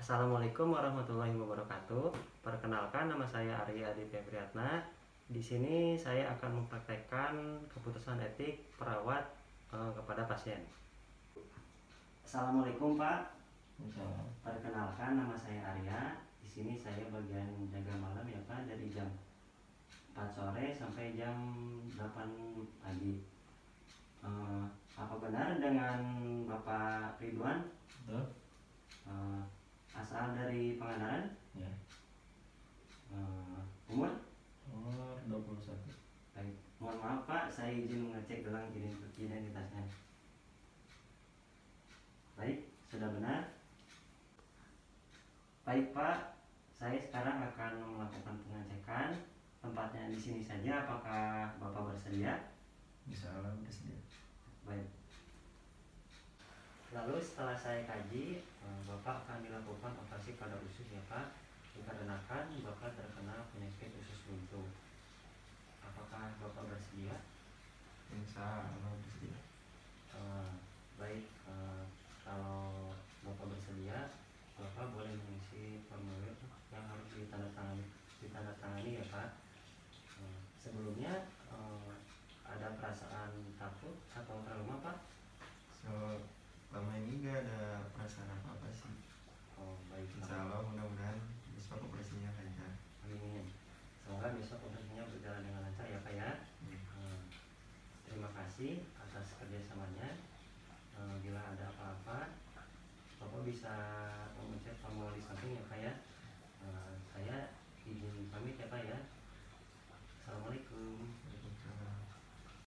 Assalamualaikum warahmatullahi wabarakatuh. Perkenalkan nama saya Arya Aditya Priyatna. Di sini saya akan mempraktekkan keputusan etik perawat eh, kepada pasien. Assalamualaikum Pak. Misalnya, Perkenalkan nama saya Arya. Di sini saya bagian jaga malam ya Pak dari jam 4 sore sampai jam 8 pagi. Eh, apa benar dengan Bapak Ridwan betul? Eh, asal dari Pangandaran? Ya. Eh, umur? Umur 21. Baik. Mohon maaf Pak, saya izin mengecek gelang ident- identitasnya. Baik, sudah benar. Baik Pak, saya sekarang akan melakukan pengecekan. Tempatnya di sini saja. Apakah Bapak bersedia? Bisa bersedia. Baik. Lalu setelah saya kaji, eh, Bapak akan dilakukan operasi pada usus ya Pak, dikarenakan Bapak terkena penyakit usus buntu. Apakah Bapak bersedia? Insya Allah bersedia. Eh, baik, eh, kalau Bapak bersedia, Bapak boleh mengisi formulir yang harus ditandatangani, ditandatangani ya Pak. Eh, sebelumnya kerjasamanya. Eh, bila ada apa-apa, Bapak bisa mencet tombol di samping ya Pak ya.